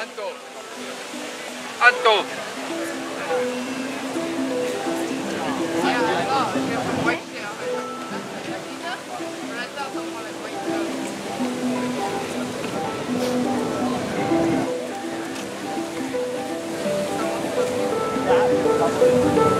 Anto. Anto. Bueno, bueno,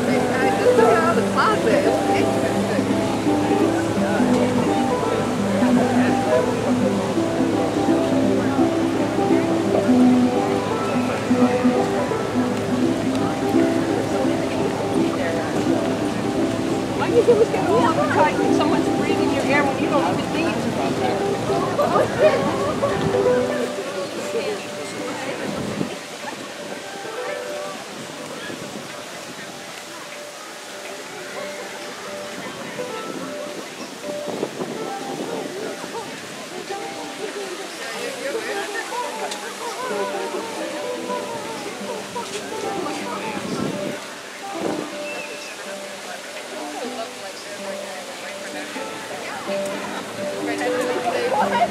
you do is get real tight when someone's breathing your air when you don't even think What?